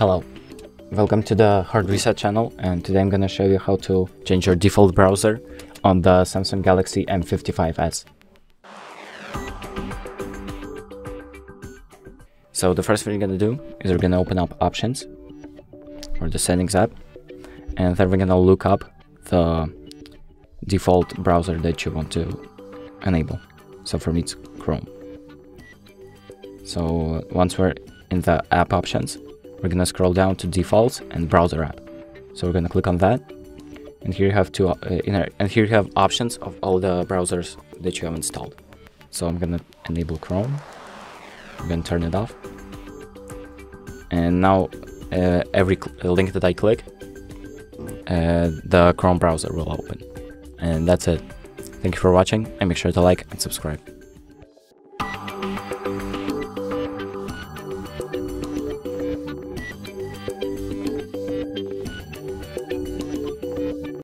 Hello, welcome to the Hard Reset channel and today I'm gonna show you how to change your default browser on the Samsung Galaxy M55s. So the first thing you're gonna do is we're gonna open up options or the settings app and then we're gonna look up the default browser that you want to enable. So for me it's Chrome. So once we're in the app options, we're gonna scroll down to defaults and browser app. So we're gonna click on that, and here you have two, uh, inner, and here you have options of all the browsers that you have installed. So I'm gonna enable Chrome. I'm gonna turn it off, and now uh, every link that I click, uh, the Chrome browser will open, and that's it. Thank you for watching, and make sure to like and subscribe.